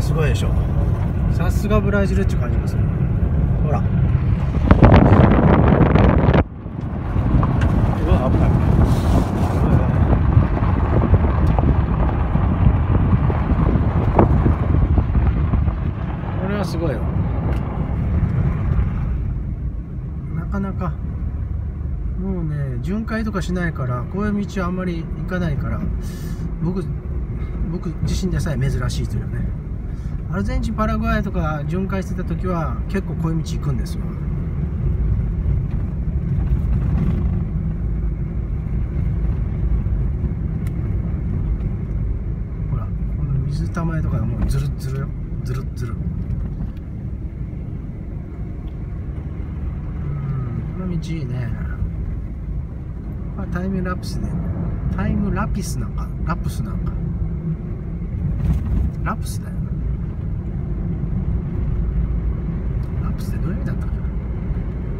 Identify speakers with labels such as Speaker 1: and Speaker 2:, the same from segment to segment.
Speaker 1: すごいでしょ。さすがブラジルって感じがする。ほら。うわ危ない。これはすごいよなかなか。もうね巡回とかしないからこういう道はあんまり行かないから僕僕自身でさえ珍しいというね。アルゼンチンパラグアイとか巡回してた時は結構こういう道行くんですよほらこの水たまりとかもうズルッズルよ。ズルッズル。うんこの道いいね。あタイムラプスでタイムラピスなんか。ラプスなんか。ラプスだよなラプスってどういう意味だったか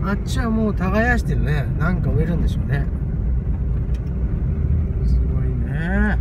Speaker 1: な。あっちはもう耕してるね。なんか植えるんでしょうね。すごいね。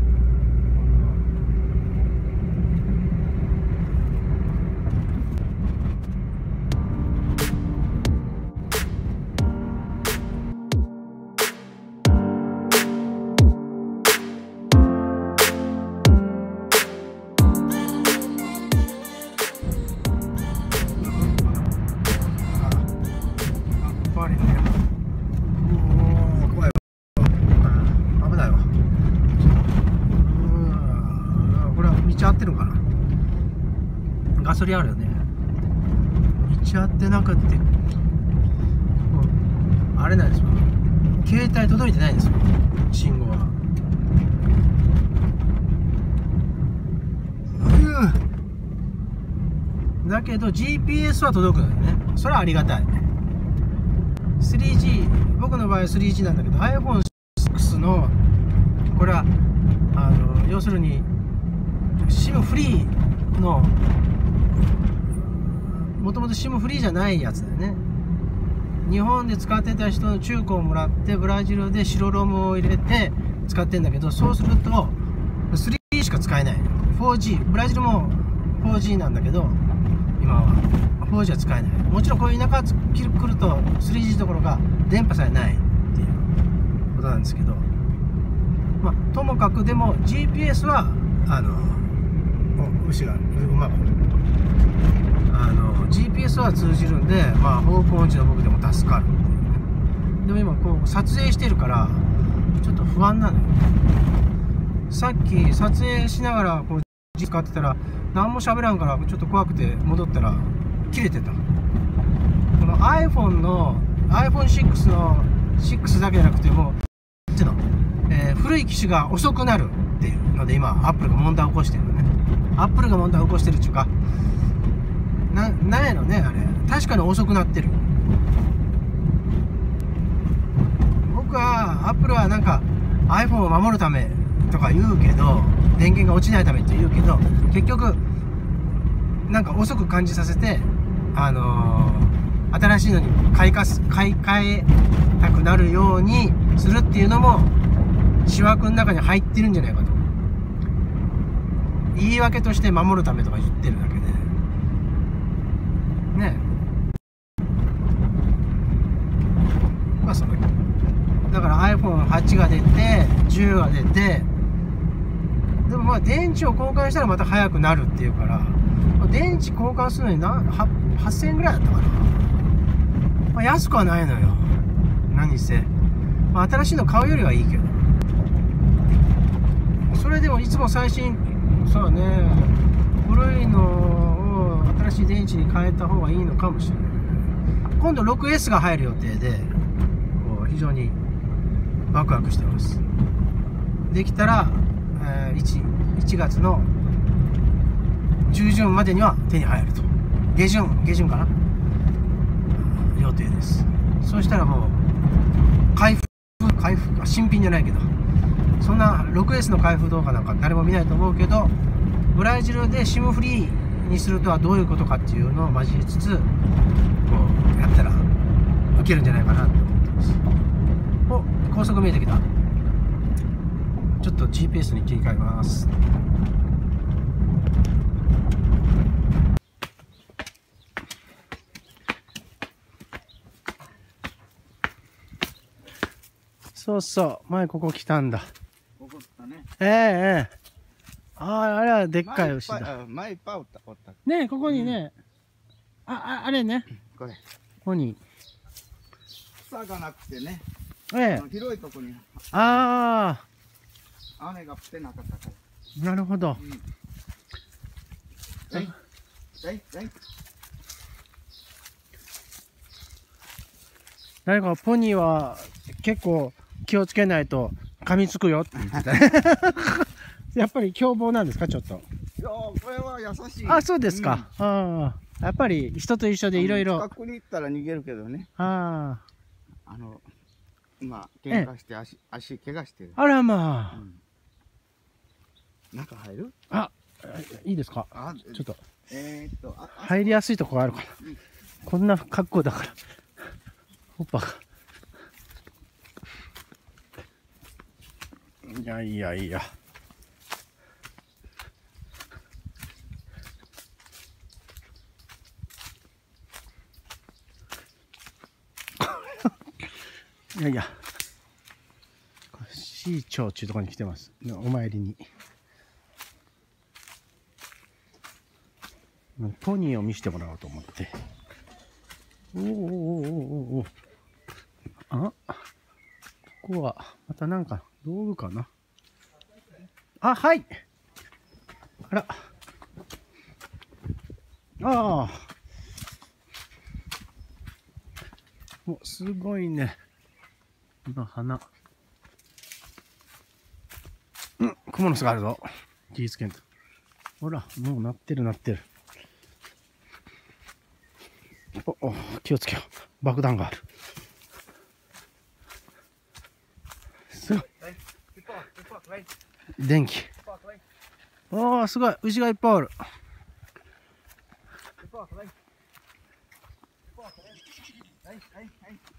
Speaker 1: ガソリンあるよね。道合ってなくってあれなんですよ。携帯届いてないんですよ。信号は。だけど GPS は届くのよね。それはありがたい。3G 僕の場合は 3G なんだけど iPhone6 のこれはあの要するに SIM フリーのもともと SIM フリーじゃないやつだよね。日本で使ってた人の中古をもらってブラジルで白ロムを入れて使ってんだけどそうすると 3G しか使えない。4G ブラジルも 4G なんだけど今は。4G は使えない。もちろんこういう田舎来ると 3G どころか電波さえないっていうことなんですけど。まあともかくでも GPS はあのお牛が馬が。あの GPS は通じるんでまあ方向音痴の僕でも助かるっていうね。でも今こう撮影してるからちょっと不安なのよ。さっき撮影しながらこう使ってたら何も喋らんからちょっと怖くて戻ったら切れてた。この iPhone の iPhone6 の6だけじゃなくてもうっての、えー古い機種が遅くなるっていうので今アップルが問題を起こしてるのね。アップルが問題を起こしてるっていうかななんやろねあれ。確かに遅くなってる。僕はアップルはなんか iPhone を守るためとか言うけど電源が落ちないためって言うけど結局なんか遅く感じさせてあのー新しいのに買いかす買い替えたくなるようにするっていうのも思惑の中に入ってるんじゃないかと。言い訳として守るためとか言ってるね。まあそのだから iPhone8 が出て10が出てでもまあ電池を交換したらまた速くなるっていうから電池交換するのにな8000円ぐらいだったかな、まあ、安くはないのよ。何せ、まあ、新しいの買うよりはいいけど。それでもいつも最新そうね。に変えた方がいいのかもしれない。今度 6S が入る予定で非常にワクワクしてます。できたら、え、1, 1月の中旬までには手に入ると。下旬下旬かな。予定です。そうしたらもう開封開封新品じゃないけど。そんな 6S の開封動画なんか誰も見ないと思うけどブラジルで SIM フリーにするとはどういうことかっていうのを交えつつこうやったら受けるんじゃないかなと思ってます。お高速見えてきた。ちょっと GPS に切り替えます。そうそう前ここ来たんだ。
Speaker 2: ここ来たね。
Speaker 1: ええええ。ああ、あれはでっかい牛だ。
Speaker 2: あ前いっぱいおった、おった。
Speaker 1: ねえ、ここにね、あ、あ、あれね、
Speaker 2: これ。
Speaker 1: ここに。
Speaker 2: 草がなくてね、
Speaker 1: ええ
Speaker 2: 広いとこに
Speaker 1: あ
Speaker 2: 雨が降ってなかったから。
Speaker 1: あ、なるほど。
Speaker 2: うん。はい。はい。はい。
Speaker 1: 誰かポニーは結構気をつけないと噛みつくよって言ってた。やっぱり凶暴なんですか、ちょっと。
Speaker 2: いやーこれは優しい。
Speaker 1: あ、そうですか。ああ。やっぱり人と一緒
Speaker 2: うん。
Speaker 1: でいろいろ。
Speaker 2: 近くに行ったら逃げるけどね。
Speaker 1: あ
Speaker 2: あの、今、喧嘩して足、足怪我してる。
Speaker 1: あ。あらま
Speaker 2: うん中入る？
Speaker 1: あ。いいですか？
Speaker 2: あ、
Speaker 1: ちょっと
Speaker 2: えー、っと、あ、あ
Speaker 1: 入りやすいとこがあるかな
Speaker 2: うん。
Speaker 1: こんな格好だから。おっぱが。いやいやいや。いやいや。市長っていうとこに来てます。お参りに。ポニーを見せてもらおうと思って。おーおーおーおーおあ？ここは、またなんか道具かな？あ、はいあら。ああ。お、すごいね。今、花。うん、蜘蛛の巣があるぞ。気ぃつけんと。ほら、もうなってるなってる。お、お、気をつけよう。爆弾がある。すごい。電気。おー、すごい。牛がいっぱいある。い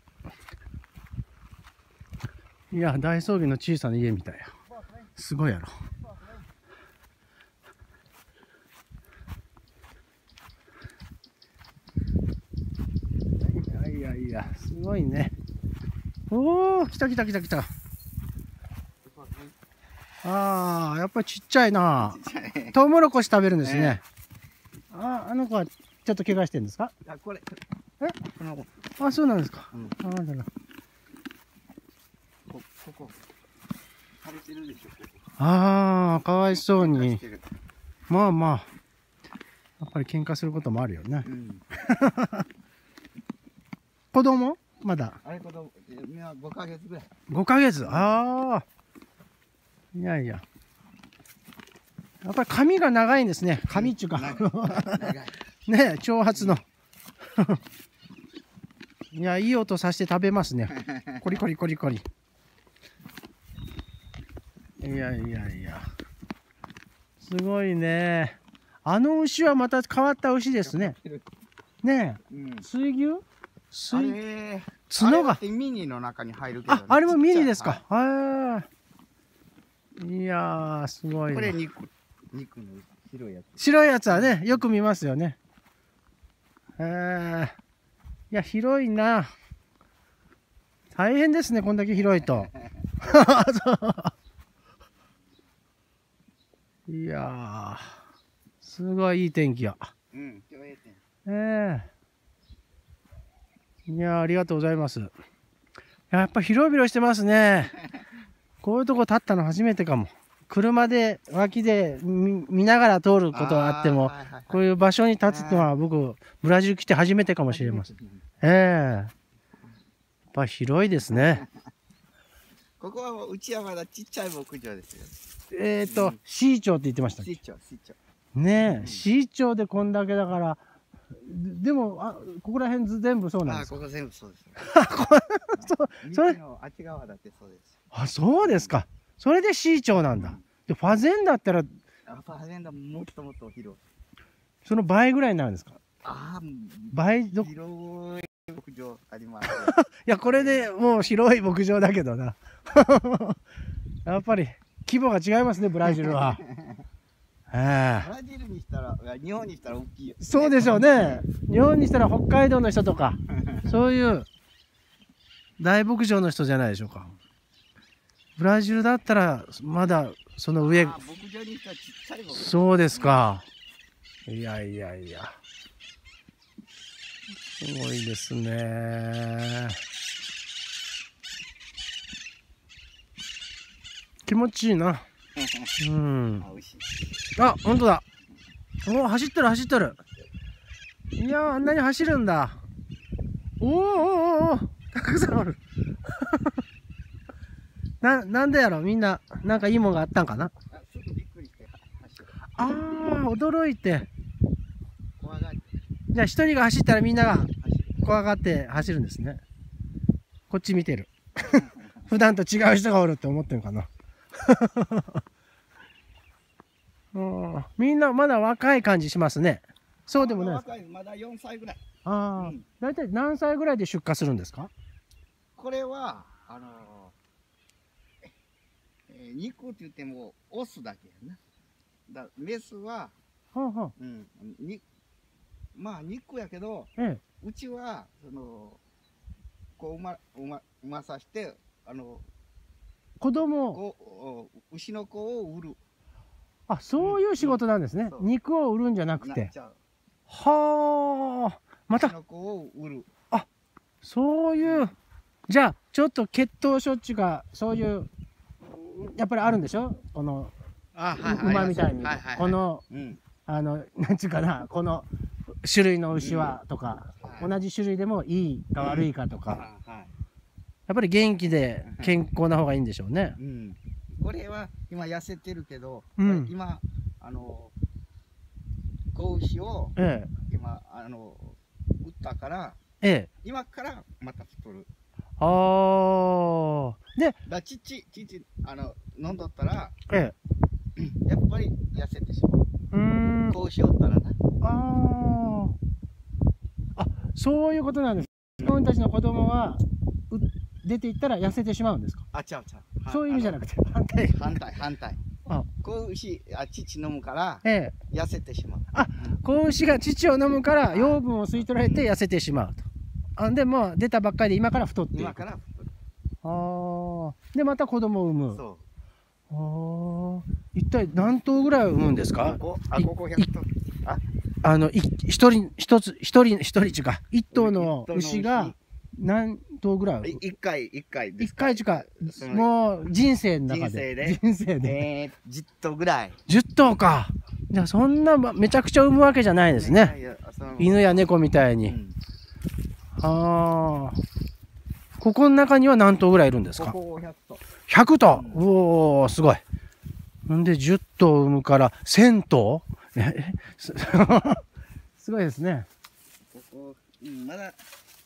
Speaker 1: や、大草原の小さな家みたいや。すごいやろ。いやいやいや、すごいね。おー、来た来た来た来た。あー、やっぱりちっちゃいな。トウモロコシ食べるんですね。あー、あの子はちょっと怪我してるんですか？
Speaker 2: あ、これ。
Speaker 1: え？
Speaker 2: この、
Speaker 1: あ、そうなんですか。
Speaker 2: うん、
Speaker 1: あーだな
Speaker 2: こ、ここ。枯れてるでしょ、ここ。
Speaker 1: あー、かわいそうにまあまあ。やっぱり喧嘩することもあるよね。
Speaker 2: うん。
Speaker 1: 子供？まだ？
Speaker 2: あれ子供、みんな5ヶ月ぐらい。
Speaker 1: 5ヶ月？ああ。いやいや。やっぱり髪が長いんですね。髪っていうか。ね長髪の。いや、いい音させて食べますね。コリコリコリコリ。いやいやいや。すごいね。あの牛はまた変わった牛ですね。ね
Speaker 2: うん
Speaker 1: え。。水牛？
Speaker 2: あ
Speaker 1: 水
Speaker 2: れ
Speaker 1: 角が
Speaker 2: ミニの中に入るけどね、
Speaker 1: あ、あれもミニですか。はい。いやー、すご
Speaker 2: いこれ肉、肉の白いやつ。
Speaker 1: 白いやつはね、よく見ますよね。えー、いや、広いな。大変ですね、こんだけ広いと。そういやー、すごいいい天気や。
Speaker 2: うん、今日ええてん
Speaker 1: ええいやーありがとうございます。やっぱ広々してますね。こういうとこ立ったの初めてかも。車で脇で見見ながら通ることはあっても、
Speaker 2: ーはいはいはい
Speaker 1: こういう場所に立つのは僕、ブラジル来て初めてかもしれません。ええやっぱ広いですね。
Speaker 2: ここはもう内山田ちっちゃい牧場ですよ。
Speaker 1: えっ、と、市長って言ってましたっけ？
Speaker 2: 市長、市長。
Speaker 1: ねえ、
Speaker 2: うん
Speaker 1: 市長でこんだけだから、ででも、あここら辺ず全部そうなん
Speaker 2: あー、
Speaker 1: ですか？
Speaker 2: ここ全部そうですよ。
Speaker 1: そう
Speaker 2: うん
Speaker 1: それ
Speaker 2: あっち側だってそうです。
Speaker 1: あ、そうですか。それで市長なんだ。で、ファゼンダったら、
Speaker 2: あ、ファゼンダもっともっと広い。
Speaker 1: その倍ぐらいになるんですか？
Speaker 2: ああ、
Speaker 1: 倍ど、い
Speaker 2: 広場ありますよ。
Speaker 1: や、これでもう広い牧場だけどな。やっぱり、規模が違いますね、ブラジルは。
Speaker 2: ブラジルにしたら、日本にしたら大きいよ。
Speaker 1: えそうでしょうね。日本にしたら北海道の人とか、そういう大牧場の人じゃないでしょうか。ブラジルだったらまだその上
Speaker 2: 牧場にしたらちっちゃい牧場
Speaker 1: そうですかいやいやいやすごいですね。気持ちいいな。うん。
Speaker 2: あ
Speaker 1: 本当だ。お走ってる走ってる。いやーあんなに走るんだ。おーおーおたくさんある。ななんでやろみんななんかいいもんがあったんかな？
Speaker 2: あ
Speaker 1: あー驚いてじゃあ一人が走ったらみんなが怖がって走るんですね。こっち見てる。普段と違う人がおるって思ってるかな。うん。みんなまだ若い感じしますね。そうでもないですか？
Speaker 2: 若いまだ4歳ぐらい。
Speaker 1: ああ、
Speaker 2: うん。
Speaker 1: 大体何歳ぐらいで出荷するんですか？
Speaker 2: これはあのーえー肉って言ってもオスだけやな。だメスは、
Speaker 1: はあはあ。
Speaker 2: うん、にまあ肉やけど
Speaker 1: ええ
Speaker 2: うちはそのこう馬馬馬さしてあの
Speaker 1: 子供を。
Speaker 2: 牛の子を売る。
Speaker 1: あそういう仕事なんですね、
Speaker 2: そう。
Speaker 1: 肉を売るんじゃなくて。はあ。また。
Speaker 2: 牛の子を売る。
Speaker 1: そういう。じゃあちょっと血糖症っていうかそういうやっぱりあるんでしょ？この
Speaker 2: あ
Speaker 1: う馬みたいに、
Speaker 2: はいはいはい。
Speaker 1: この
Speaker 2: うん。
Speaker 1: あのなんていうかな。この種類の牛はとか、
Speaker 2: はい。
Speaker 1: 同じ種類でもいいか悪いかとか、やっぱり元気で健康な方がいいんでしょうね。
Speaker 2: うん、これは今痩せてるけど、
Speaker 1: うん。
Speaker 2: 今あの子牛を
Speaker 1: え
Speaker 2: 今あの売ったから
Speaker 1: ええ。え
Speaker 2: 今からまた太る。
Speaker 1: ああで
Speaker 2: だちちちちあの飲んどったら
Speaker 1: え
Speaker 2: やっぱり痩せてしまう。
Speaker 1: えうーん。
Speaker 2: 子牛おったらな。
Speaker 1: あああそういうことなんです。自分たちの子供はう出ていったら痩せてしまうんですか？
Speaker 2: あちゃうちゃう。
Speaker 1: そういう意味じゃな
Speaker 2: く
Speaker 1: くて反対
Speaker 2: 反対反対。
Speaker 1: あ。
Speaker 2: 子牛あ乳飲むから
Speaker 1: ええ。
Speaker 2: 痩せてしまう。
Speaker 1: あ子牛が乳を飲むから養分を吸い取られて痩せてしまうと。あでもう出たばっかりで今から太って
Speaker 2: 今から太る。
Speaker 1: あー。でまた子供を産む。
Speaker 2: そ
Speaker 1: あー。一体何頭ぐらい産むんです
Speaker 2: う
Speaker 1: か？
Speaker 2: ここあここ100頭あ
Speaker 1: あのい一人一つ一人一人違うか一頭の牛。が何頭ぐらい？
Speaker 2: 一回一回です
Speaker 1: 一回違う
Speaker 2: その
Speaker 1: もう人生の中で。
Speaker 2: 人生で？
Speaker 1: 人生で。
Speaker 2: えー、10頭ぐらい。
Speaker 1: 10頭か。じゃあそんなまめちゃくちゃ産むわけじゃないですね。犬や猫みたいうに、
Speaker 2: ん。
Speaker 1: ああここの中には何頭ぐらいいるんですか？
Speaker 2: ここ100頭。
Speaker 1: 100頭、
Speaker 2: う
Speaker 1: おおすごい。んで10頭産むから1000頭？ええすすごいですね。
Speaker 2: ここ、うん、まだ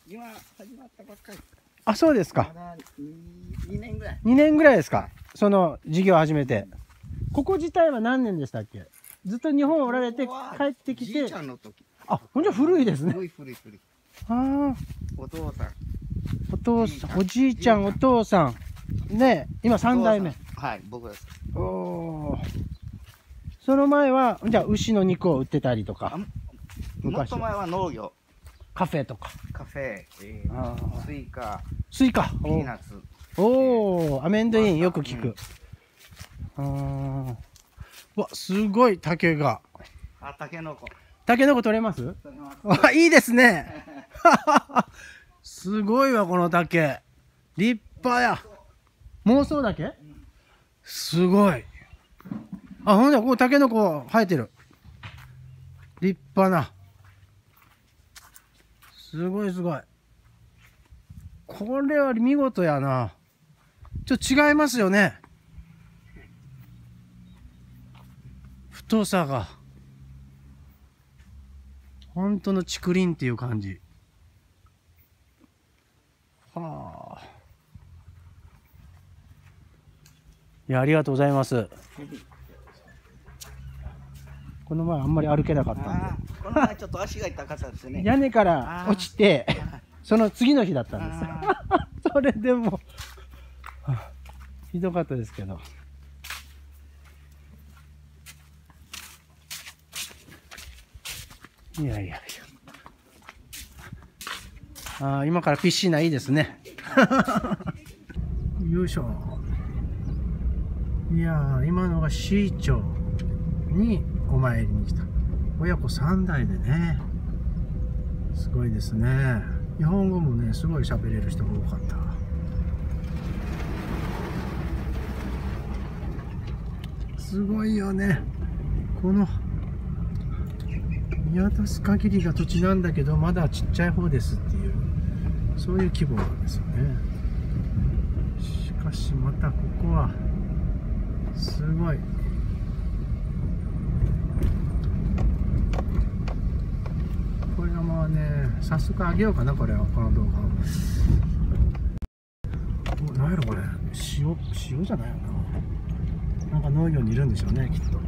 Speaker 2: 今始まったばっかり。
Speaker 1: あそうですか。
Speaker 2: まだ 2, 2年ぐらい。
Speaker 1: 2年ぐらいですか。その事業を始めて。ここ自体は何年でしたっけ？ずっと日本おられて帰ってき
Speaker 2: じい
Speaker 1: て
Speaker 2: ちゃんの時。
Speaker 1: あほんじゃ古いですね。
Speaker 2: 古い古い古い。
Speaker 1: ああ
Speaker 2: お父さん。
Speaker 1: お父さんおじいちゃんお父さん。で今3代目。
Speaker 2: はい僕です。
Speaker 1: おおその前はじゃあ牛の肉を売ってたりとか。
Speaker 2: あもっ
Speaker 1: 昔
Speaker 2: と前は農業。
Speaker 1: カフェとか。
Speaker 2: カフェ、えースイカ。
Speaker 1: スイカ？
Speaker 2: ピーナッツ。
Speaker 1: おお amendoim よく聞く、うわすごい竹が。
Speaker 2: あタケノコ
Speaker 1: タケノコ取れます？
Speaker 2: それは
Speaker 1: あ いいですね。すごいわこの竹。立派や。妄想だけ？すごいあほんだここタケノコ生えてる。立派な。すごいすごい。これは見事やな。ちょっと違いますよね。太さが。本当の竹林っていう感じ。はあ。いやありがとうございます。この前あんまり歩けなかったん
Speaker 2: あーこの前ちょっと足が痛かったですね。
Speaker 1: で屋根から落ちてその次の日だったんです。
Speaker 2: あ
Speaker 1: それでもはあひどかったですけど。いやいやいや。あー今からピッシーナいいですね。よいしょ。いやー今のが市長にお参りに来た。親子3代でね。すごいですね。日本語もねすごい喋れる人が多かった。すごいよね。この見渡す限りが土地なんだけどまだちっちゃい方ですっていうそういう規模なんですよね。しかしまたここはすごいこれはまあね早速あげようかなこれはこの動画を。お何やろこれ。塩塩じゃないよな。なんか農業にいるんでしょうねきっと。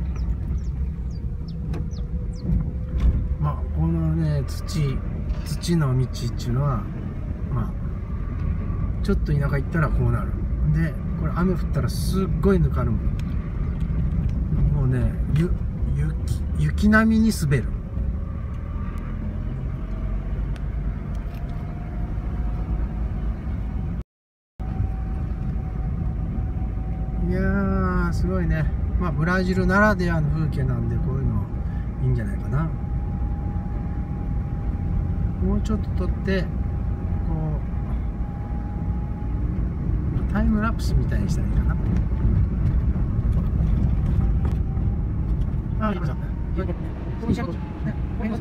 Speaker 1: まあこのね土土の道っていうのはまあちょっと田舎行ったらこうなる。でこれ雨降ったらすっごいぬかるむもうねゆ雪雪並みに滑るいやーすごいね。まあブラジルならではの風景なんでこういうのいいんじゃないかな。もうちょっと撮ってこうタイムラプスみたいにしたらいいかな。あ、い。ました。ここにしよう。ね、ここに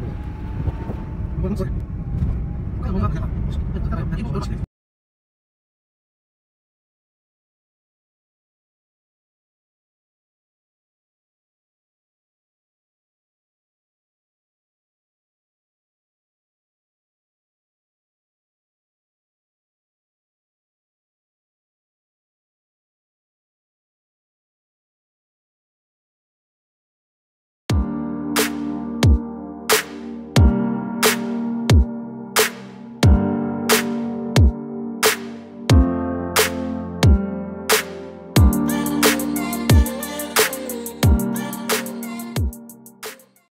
Speaker 1: い。